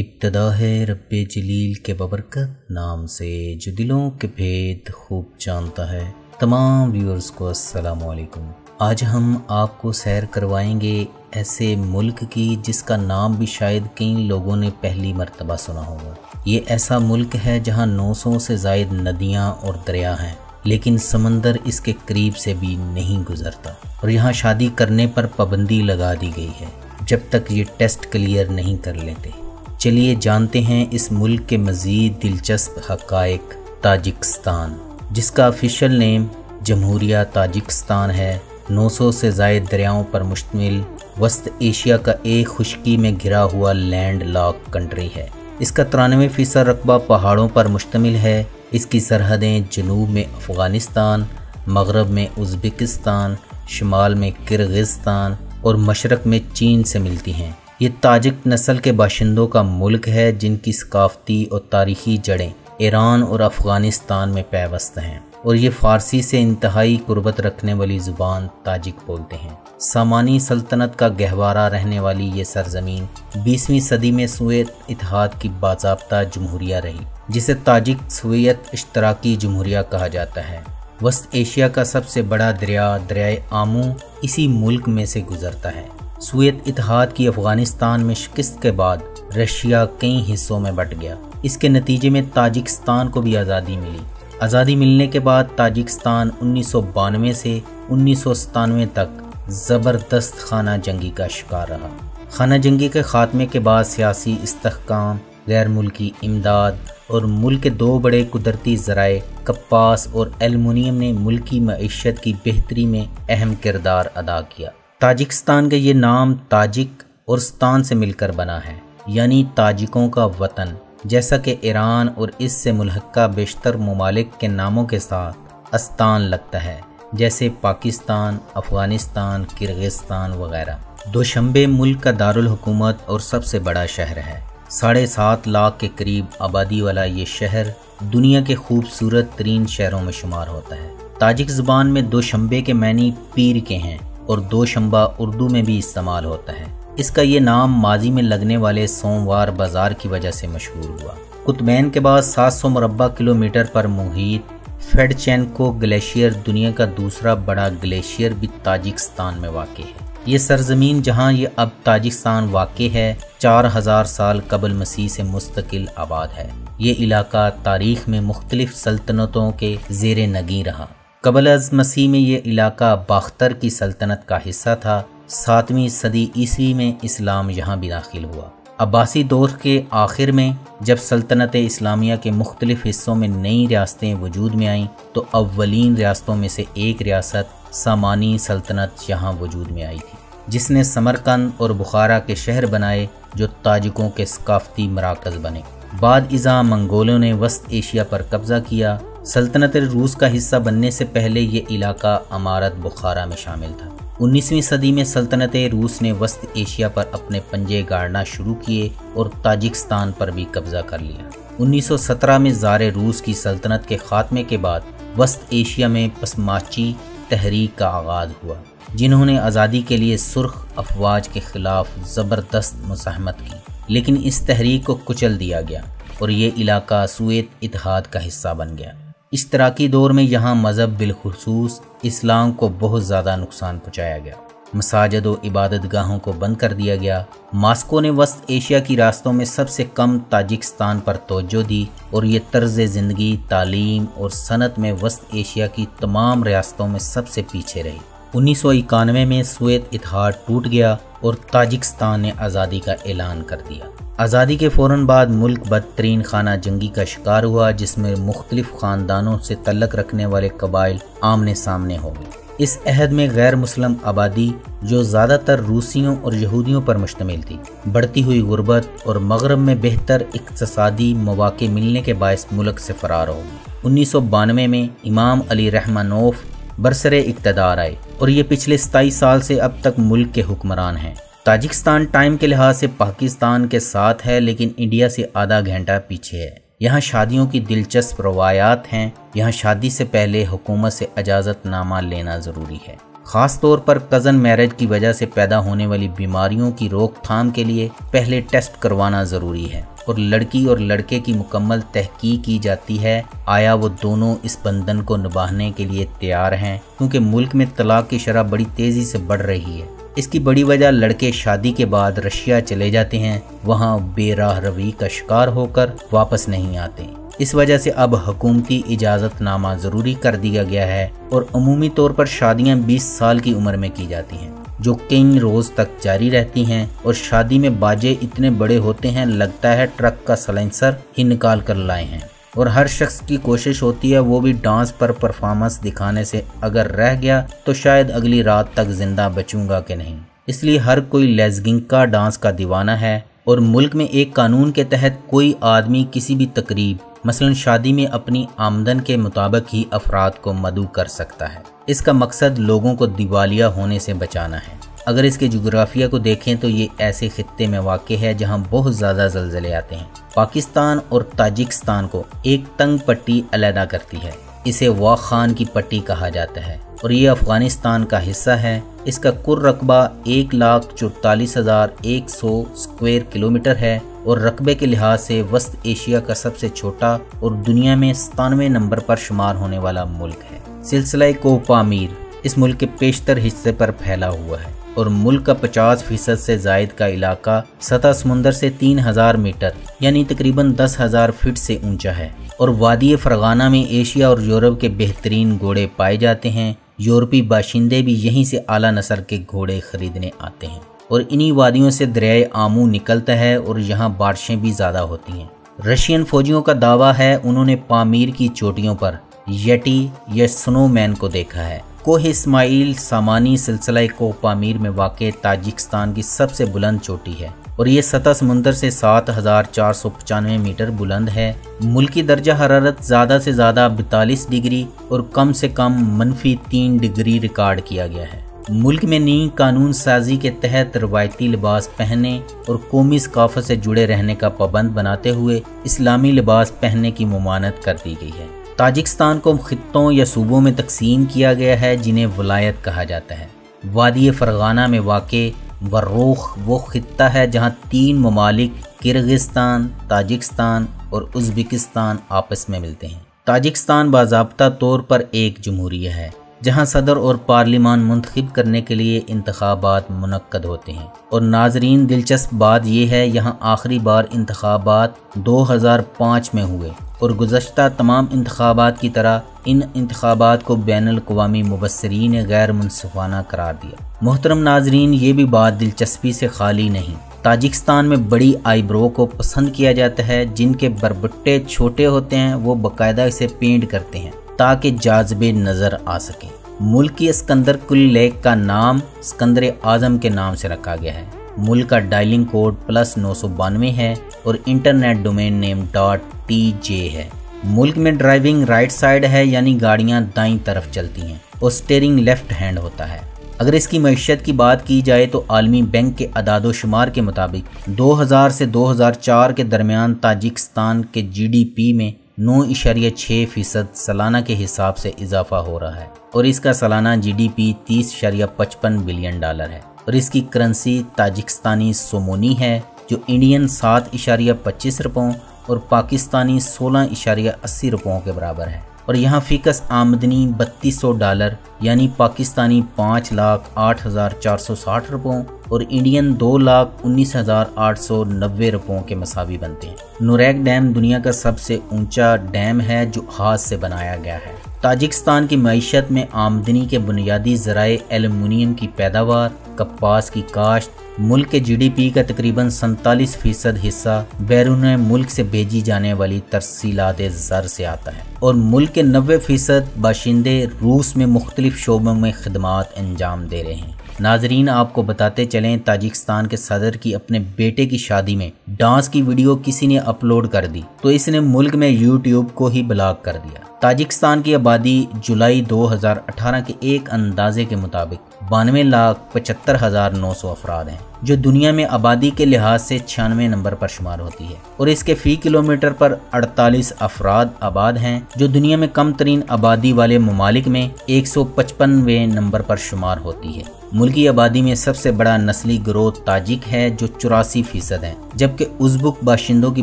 ابتدا ہے رب جلیل کے ببرکت نام سے، جو دلوں کے بھید خوب جانتا ہے۔ تمام ویورز کو السلام علیکم۔ آج ہم آپ کو سیر کروائیں گے ایسے ملک کی جس کا نام بھی شاید کئی لوگوں نے پہلی مرتبہ سنا ہوگا۔ یہ ایسا ملک ہے جہاں نو سو سے زائد ندیاں اور دریا ہیں، لیکن سمندر اس کے قریب سے بھی نہیں گزرتا۔ اور یہاں شادی کرنے پر پابندی لگا دی گئی ہے، جب تک یہ ٹیسٹ کلیئر نہیں کر لیتے۔ چلیے جانتے ہیں اس ملک کے مزید دلچسپ حقائق تاجکستان، جس کا آفیشل نیم جمہوریہ تاجکستان ہے۔ نو سو سے زائد دریاؤں پر مشتمل وسط ایشیا کا ایک خشکی میں گھرا ہوا لینڈ لاک کنٹری ہے۔ اس کا ترانوے فیصد رقبہ پہاڑوں پر مشتمل ہے۔ اس کی سرحدیں جنوب میں افغانستان، مغرب میں ازبکستان، شمال میں کرغزستان اور مشرق میں چین سے ملتی ہیں۔ یہ تاجک نسل کے باشندوں کا ملک ہے جن کی ثقافتی اور تاریخی جڑیں ایران اور افغانستان میں پیوست ہیں اور یہ فارسی سے انتہائی قربت رکھنے والی زبان تاجک بولتے ہیں۔ سامانی سلطنت کا گہوارہ رہنے والی یہ سرزمین بیسویں صدی میں سویت اتحاد کی باضابطہ جمہوریہ رہی، جسے تاجک سویت اشتراکی جمہوریہ کہا جاتا ہے۔ وسط ایشیا کا سب سے بڑا دریا، دریائے آمو، اسی ملک میں سے گزرتا ہے۔ سویت اتحاد کی افغانستان میں شکست کے بعد رشیا کئی حصوں میں بٹ گیا۔ اس کے نتیجے میں تاجکستان کو بھی آزادی ملی۔ آزادی ملنے کے بعد تاجکستان انیس سو بانوے سے انیس سو ستانوے تک زبردست خانہ جنگی کا شکار رہا۔ خانہ جنگی کے خاتمے کے بعد سیاسی استحکام، غیر ملکی امداد اور ملک کے دو بڑے قدرتی ذرائع کپاس اور ایلومینیم نے ملکی معیشت کی بہتری میں اہم کردار ادا کیا۔ تاجکستان کا یہ نام تاجک اور ستان سے مل کر بنا ہے یعنی تاجکوں کا وطن، جیسا کہ ایران اور اس سے ملحقہ بیشتر ممالک کے ناموں کے ساتھ استان لگتا ہے، جیسے پاکستان، افغانستان کرغستان وغیرہ۔ دوشمبے ملک کا دارالحکومت اور سب سے بڑا شہر ہے۔ ساڑھے سات لاکھ کے قریب آبادی والا یہ شہر دنیا کے خوبصورت ترین شہروں میں شمار ہوتا ہے۔ تاجک زبان میں دوشمبے کے معنی پیر کے ہیں۔ اور دو شمبا اردو میں بھی استعمال ہوتا ہے۔ اس کا یہ نام ماضی میں لگنے والے سوموار بازار کی وجہ سے مشہور ہوا۔ قطبین کے بعد سات سو مربع کلومیٹر پر محیط فیڈ چین کو گلیشیئر دنیا کا دوسرا بڑا گلیشیئر بھی تاجکستان میں واقع ہے۔ یہ سرزمین جہاں یہ اب تاجکستان واقع ہے، چار ہزار سال قبل مسیح سے مستقل آباد ہے۔ یہ علاقہ تاریخ میں مختلف سلطنتوں کے زیر نگی رہا۔ قبل از مسیح میں یہ علاقہ باختر کی سلطنت کا حصہ تھا، ساتویں صدی عیسوی میں اسلام یہاں بھی داخل ہوا۔ عباسی دور کے آخر میں جب سلطنت اسلامیہ کے مختلف حصوں میں نئی ریاستیں وجود میں آئیں، تو اولین ریاستوں میں سے ایک ریاست سامانی سلطنت یہاں وجود میں آئی تھی، جس نے سمرکند اور بخارا کے شہر بنائے جو تاجکوں کے ثقافتی مراکز بنے۔ بعد ازاں منگولوں نے وسط ایشیا پر قبضہ کیا سلطنت روس کا حصہ بننے سے پہلے یہ علاقہ امارت بخارا میں شامل تھا۔ انیسویں صدی میں سلطنت روس نے وسط ایشیا پر اپنے پنجے گاڑنا شروع کیے اور تاجکستان پر بھی قبضہ کر لیا۔ انیس سو سترہ میں زار روس کی سلطنت کے خاتمے کے بعد وسط ایشیا میں پسماچی تحریک کا آغاز ہوا، جنہوں نے آزادی کے لیے سرخ افواج کے خلاف زبردست مزاحمت کی۔ لیکن اس تحریک کو کچل دیا گیا اور یہ علاقہ سویت اتحاد کا حصہ بن گیا۔ اشتراکی دور میں یہاں مذہب بالخصوص اسلام کو بہت زیادہ نقصان پہنچایا گیا۔ مساجد و عبادت گاہوں کو بند کر دیا گیا۔ ماسکو نے وسط ایشیا کی راستوں میں سب سے کم تاجکستان پر توجہ دی اور یہ طرز زندگی، تعلیم اور صنعت میں وسط ایشیا کی تمام ریاستوں میں سب سے پیچھے رہی۔ انیس سو اکانوے میں سویت اتحاد ٹوٹ گیا۔ اور تاجکستان نے آزادی کا اعلان کر دیا۔ آزادی کے فوراً بعد ملک بدترین خانہ جنگی کا شکار ہوا، جس میں مختلف خاندانوں سے تعلق رکھنے والے قبائل آمنے سامنے ہو گئے۔ اس عہد میں غیر مسلم آبادی، جو زیادہ تر روسیوں اور یہودیوں پر مشتمل تھی، بڑھتی ہوئی غربت اور مغرب میں بہتر اقتصادی مواقع ملنے کے باعث ملک سے فرار ہو گئی انیس سو بانوے میں امام علی رحمانوف برسر اقتدار آئے اور یہ پچھلے ستائیس سال سے اب تک ملک کے حکمران ہیں۔ تاجکستان ٹائم کے لحاظ سے پاکستان کے ساتھ ہے لیکن انڈیا سے آدھا گھنٹہ پیچھے ہے۔ یہاں شادیوں کی دلچسپ روایات ہیں۔ یہاں شادی سے پہلے حکومت سے اجازت نامہ لینا ضروری ہے۔ خاص طور پر کزن میرج کی وجہ سے پیدا ہونے والی بیماریوں کی روک تھام کے لیے پہلے ٹیسٹ کروانا ضروری ہے۔ اور لڑکی اور لڑکے کی مکمل تحقیق کی جاتی ہے۔ آیا وہ دونوں اس بندھن کو نباہنے کے لیے تیار ہیں؟ کیونکہ ملک میں طلاق کی شرح بڑی تیزی سے بڑھ رہی ہے۔ اس کی بڑی وجہ لڑکے شادی کے بعد رشیا چلے جاتے ہیں۔ وہاں بے راہ روی کا شکار ہو کر واپس نہیں آتے۔ اس وجہ سے اب حکومتی اجازت نامہ ضروری کر دیا گیا ہے اور عمومی طور پر شادیاں بیس سال کی عمر میں کی جاتی ہیں۔ جو کئی روز تک جاری رہتی ہیں اور شادی میں باجے اتنے بڑے ہوتے ہیں، لگتا ہے ٹرک کا سلنسر ہی نکال کر لائے ہیں۔ اور ہر شخص کی کوشش ہوتی ہے وہ بھی ڈانس پر پرفارمنس دکھانے سے۔ اگر رہ گیا تو شاید اگلی رات تک زندہ بچوں گا کہ نہیں۔ اس لیے ہر کوئی لیزگنگ کا، ڈانس کا دیوانہ ہے۔ اور ملک میں ایک قانون کے تحت کوئی آدمی کسی بھی تقریب، مثلا شادی میں اپنی آمدن کے مطابق ہی افراد کو مدعو کر سکتا ہے۔ اس کا مقصد لوگوں کو دیوالیہ ہونے سے بچانا ہے۔ اگر اس کے جغرافیہ کو دیکھیں تو یہ ایسے خطے میں واقع ہے جہاں بہت زیادہ زلزلے آتے ہیں۔ پاکستان اور تاجکستان کو ایک تنگ پٹی علیحدہ کرتی ہے۔ اسے واخان کی پٹی کہا جاتا ہے۔ اور یہ افغانستان کا حصہ ہے۔ اس کا کل رقبہ ایک لاکھ چورتالیس ہزار ایک سو اسکوائر کلومیٹر ہے اور رقبے کے لحاظ سے وسط ایشیا کا سب سے چھوٹا اور دنیا میں ستانوے نمبر پر شمار ہونے والا ملک ہے۔ سلسلہ کو پامیر اس ملک کے پیشتر حصے پر پھیلا ہوا ہے اور ملک کا پچاس فیصد سے زائد کا علاقہ سطح سمندر سے تین ہزار میٹر یعنی تقریباً دس ہزار فٹ سے اونچا ہے اور وادی فرغانہ میں ایشیا اور یورپ کے بہترین گھوڑے پائے جاتے ہیں۔ یورپی باشندے بھی یہیں سے اعلیٰ نسل کے گھوڑے خریدنے آتے ہیں اور انہی وادیوں سے دریائے آمو نکلتا ہے اور یہاں بارشیں بھی زیادہ ہوتی ہیں۔ رشین فوجیوں کا دعویٰ ہے، انہوں نے پامیر کی چوٹیوں پر یٹی یا سنو مین کو دیکھا ہے۔ کوہ اسماعیل سامانی سلسلہ کو پامیر میں واقع تاجکستان کی سب سے بلند چوٹی ہے۔ اور یہ سطح سمندر سے سات ہزار چار سو پچانوے میٹر بلند ہے۔ ملکی درجہ حرارت زیادہ سے زیادہ بتالیس ڈگری اور کم سے کم منفی تین ڈگری ریکارڈ کیا گیا ہے۔ ملک میں نئی قانون سازی کے تحت روایتی لباس پہننے اور قومی ثقافت سے جڑے رہنے کا پابند بناتے ہوئے اسلامی لباس پہننے کی ممانت کر دی گئی ہے۔ تاجکستان کو خطوں یا صوبوں میں تقسیم کیا گیا ہے جنہیں ولایت کہا جاتا ہے۔ وادی فرغانہ میں واقع وروخ وہ خطہ ہے جہاں تین ممالک کرغستان تاجکستان اور ازبکستان آپس میں ملتے ہیں۔ تاجکستان باضابطہ طور پر ایک جمہوریہ ہے۔ جہاں صدر اور پارلیمان منتخب کرنے کے لیے انتخابات منعقد ہوتے ہیں۔ اور ناظرین، دلچسپ بات یہ ہے، یہاں آخری بار انتخابات دو ہزار پانچ میں ہوئے۔ اور گزشتہ تمام انتخابات کی طرح ان انتخابات کو بین الاقوامی مبصرین غیر منصفانہ قرار دیا۔ محترم ناظرین، یہ بھی بات دلچسپی سے خالی نہیں۔ تاجکستان میں بڑی آئی برو کو پسند کیا جاتا ہے، جن کے بربٹے چھوٹے ہوتے ہیں، وہ باقاعدہ اسے پینٹ کرتے ہیں۔ تاکہ جاذبے نظر آ سکیں۔ ملک کی اسکندر کل لیک کا نام اسکندر اعظم کے نام سے رکھا گیا ہے۔ ملک کا ڈائلنگ کوڈ پلس نو سو بانوے ہے اور internet domain name dot T J ہے۔ ملک میں ڈرائیونگ رائٹ سائڈ ہے یعنی گاڑیاں دائیں طرف چلتی ہیں اور سٹیرنگ لیفٹ ہینڈ ہوتا ہے۔ اگر اس کی معیشت کی بات کی جائے تو عالمی بینک کے اداد و شمار کے مطابق دو ہزار سے دو ہزار چار کے درمیان تاجکستان کے جی ڈی پی میں نو اشاریہ چھ فیصد سالانہ کے حساب سے اضافہ ہو رہا ہے اور اس کا سالانہ جی ڈی پی تیس اشاریہ پچپن بلین ڈالر ہے اور اس کی کرنسی تاجکستانی سومونی ہے، جو انڈین سات اشاریہ پچیس روپوں اور پاکستانی سولہ اشاریہ اسی روپوں کے برابر ہے۔ اور یہاں فیکس آمدنی بتیس سو ڈالر یعنی پاکستانی پانچ لاکھ آٹھ ہزار چار سو ساٹھ روپوں اور انڈین دو لاکھ انیس ہزار آٹھ سو نوے روپوں کے مساوی بنتے ہیں۔ نوریک ڈیم دنیا کا سب سے اونچا ڈیم ہے جو ہاتھ سے بنایا گیا ہے۔ تاجکستان کی معیشت میں آمدنی کے بنیادی ذرائع ایلومینیم کی پیداوار، کپاس کی کاشت، ملک کے جی ڈی پی کا تقریباً سنتالیس فیصد حصہ بیرون ملک سے بھیجی جانے والی ترسیلات زر سے آتا ہے اور ملک کے نوے فیصد باشندے روس میں مختلف شعبوں میں خدمات انجام دے رہے ہیں۔ ناظرین، آپ کو بتاتے چلیں، تاجکستان کے صدر کی اپنے بیٹے کی شادی میں ڈانس کی ویڈیو کسی نے اپلوڈ کر دی، تو اس نے ملک میں یوٹیوب کو ہی بلاک کر دیا۔ تاجکستان کی آبادی جولائی دو ہزار اٹھارہ کے ایک اندازے کے مطابق بانوے لاکھ پچہتر ہزار نو سو افراد ہیں، جو دنیا میں آبادی کے لحاظ سے چھیانوے نمبر پر شمار ہوتی ہے۔ اور اس کے فی کلومیٹر پر اڑتالیس افراد آباد ہیں، جو دنیا میں کم ترین آبادی والے ممالک میں ایک سو پچپنوے نمبر پر شمار ہوتی ہے۔ ملکی آبادی میں سب سے بڑا نسلی گروہ تاجک ہے جو چوراسی فیصد ہے جبکہ ازبک باشندوں کی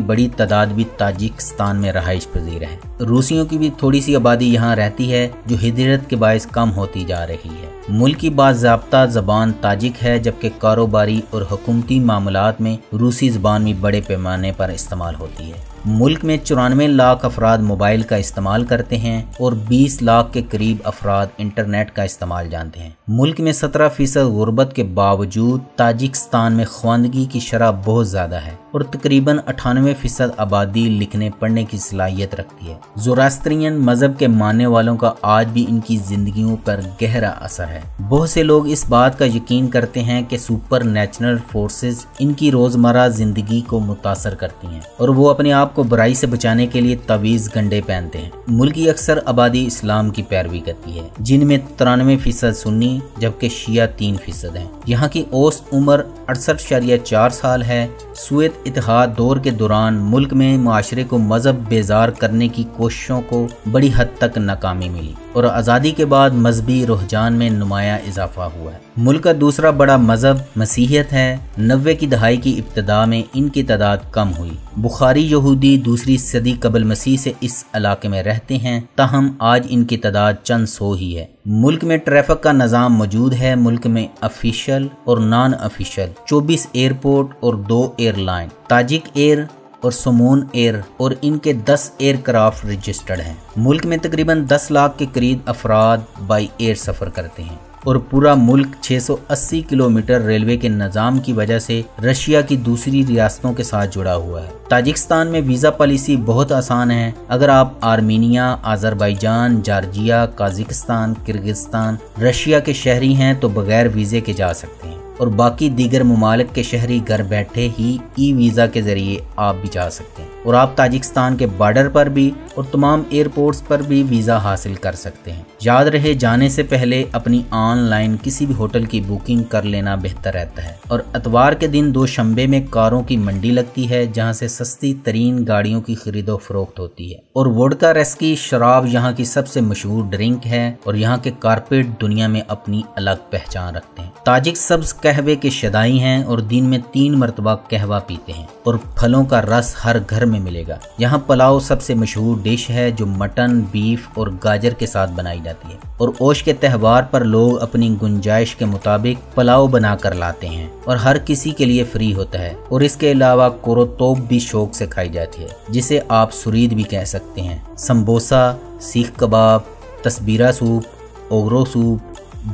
بڑی تعداد بھی تاجکستان میں رہائش پذیر ہے روسیوں کی بھی تھوڑی سی آبادی یہاں رہتی ہے، جو ہجرت کے باعث کم ہوتی جا رہی ہے۔ ملک کی باضابطہ زبان تاجک ہے، جبکہ کاروباری اور حکومتی معاملات میں روسی زبان بھی بڑے پیمانے پر استعمال ہوتی ہے۔ ملک میں چورانوے لاکھ افراد موبائل کا استعمال کرتے ہیں اور بیس لاکھ کے قریب افراد انٹرنیٹ کا استعمال جانتے ہیں۔ ملک میں سترہ فیصد غربت کے باوجود تاجکستان میں خواندگی کی شرح بہت زیادہ ہے۔ اور تقریباً اٹھانوے فیصد آبادی لکھنے پڑھنے کی صلاحیت رکھتی ہے۔ زوراسترین مذہب کے ماننے والوں کا آج بھی ان کی زندگیوں پر گہرا اثر ہے۔ بہت سے لوگ اس بات کا یقین کرتے ہیں کہ سپر نیچرل فورسز ان کی روزمرہ زندگی کو متاثر کرتی ہیں اور وہ اپنے آپ کو برائی سے بچانے کے لیے طویز گنڈے پہنتے ہیں۔ ملکی اکثر آبادی اسلام کی پیروی کرتی ہے، جن میں ترانوے فیصد سنی جبکہ شیعہ تین فیصد ہیں۔ یہاں کی اوسط عمر اڑسٹھ شریعہ چار سال ہے سویت اتحاد دور کے دوران ملک میں معاشرے کو مذہب بیزار کرنے کی کوششوں کو بڑی حد تک ناکامی ملی۔ اور آزادی کے بعد مذہبی رحجان میں نمایاں اضافہ ہوا ہے۔ ملک کا دوسرا بڑا مذہب مسیحیت ہے۔ نوے کی دہائی کی ابتدا میں ان کی تعداد کم ہوئی۔ بخاری، یہودی دوسری صدی قبل مسیح سے اس علاقے میں رہتے ہیں۔ تاہم آج ان کی تعداد چند سو ہی ہے۔ ملک میں ٹریفک کا نظام موجود ہے۔ ملک میں افیشل اور نان افیشل چوبیس ایئرپورٹ اور دو ایئر لائن تاجک ایئر اور سمون ایئر اور ان کے دس ایئر کرافٹ رجسٹرڈ ہیں۔ ملک میں تقریباً دس لاکھ کے قریب افراد بائی ایئر سفر کرتے ہیں اور پورا ملک 680 کلومیٹر ریلوے کے نظام کی وجہ سے رشیا کی دوسری ریاستوں کے ساتھ جڑا ہوا ہے۔ تاجکستان میں ویزا پالیسی بہت آسان ہے۔ اگر آپ Armenia, Azerbaijan, Georgia Kazakhstan Kyrgyzstan Russia کے شہری ہیں تو بغیر ویزے کے جا سکتے ہیں۔ اور باقی دیگر ممالک کے شہری گھر بیٹھے ہی ای ویزا کے ذریعے آپ بھی جا سکتے ہیں۔ اور آپ تاجکستان کے بارڈر پر بھی اور تمام ایئرپورٹس پر بھی ویزا حاصل کر سکتے ہیں۔ یاد رہے، جانے سے پہلے اپنی آن لائن کسی بھی ہوٹل کی بکنگ کر لینا بہتر رہتا ہے۔ اور اتوار کے دن دو شمبے میں کاروں کی منڈی لگتی ہے، جہاں سے سستی ترین گاڑیوں کی خرید و فروخت ہوتی ہے۔ اور ووڈکا ریسکی شراب یہاں کی سب سے مشہور ڈرنک ہے اور یہاں کے کارپیٹ دنیا میں اپنی الگ پہچان رکھتے ہیں۔ تاجک سبز قہوے کے شدائی ہیں اور دن میں تین مرتبہ قہوہ پیتے ہیں اور پھلوں کا رس ہر گھر میں ملے گا۔ یہاں پلاؤ سب سے مشہور ڈش ہے جو مٹن، بیف اور گاجر کے ساتھ بنائی جاتی ہے۔ اور اوش کے تہوار پر لوگ اپنی گنجائش کے مطابق پلاؤ بنا کر لاتے ہیں اور ہر کسی کے لیے فری ہوتا ہے۔ اور اس کے علاوہ کوروتوب بھی شوق سے کھائی جاتی ہے، جسے آپ سرید بھی کہہ سکتے ہیں۔ سمبوسا، سیخ کباب، تسبیرہ سوپ اوگرو سوپ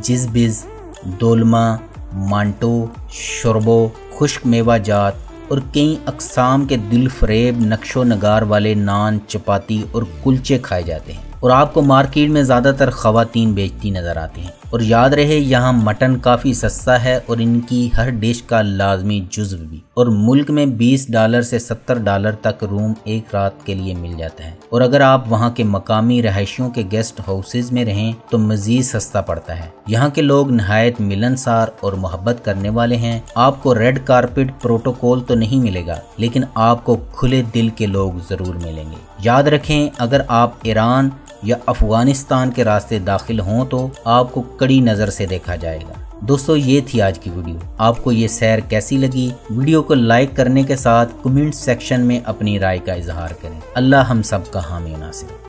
جز بز دولما مانٹو شربو خشک میوہ جات اور کئی اقسام کے دل فریب، نقش و نگار والے نان، چپاتی اور کلچے کھائے جاتے ہیں۔ اور آپ کو مارکیٹ میں زیادہ تر خواتین بیچتی نظر آتی ہیں۔ اور یاد رہے، یہاں مٹن کافی سستا ہے اور ان کی ہر ڈش کا لازمی جزو بھی۔ اور ملک میں بیس ڈالر سے ستر ڈالر تک روم ایک رات کے لیے مل جاتا ہے۔ اور اگر آپ وہاں کے مقامی رہائشیوں کے گیسٹ ہاؤسز میں رہیں، تو مزید سستا پڑتا ہے۔ یہاں کے لوگ نہایت ملنسار اور محبت کرنے والے ہیں۔ آپ کو ریڈ کارپٹ پروٹوکول تو نہیں ملے گا، لیکن آپ کو کھلے دل کے لوگ ضرور ملیں گے۔ یاد رکھیں، اگر آپ ایران یا افغانستان کے راستے داخل ہوں تو آپ کو کڑی نظر سے دیکھا جائے گا۔ دوستو، یہ تھی آج کی ویڈیو۔ آپ کو یہ سیر کیسی لگی؟ ویڈیو کو لائک کرنے کے ساتھ کمنٹ سیکشن میں اپنی رائے کا اظہار کریں۔ اللہ ہم سب کا حامی ناصر۔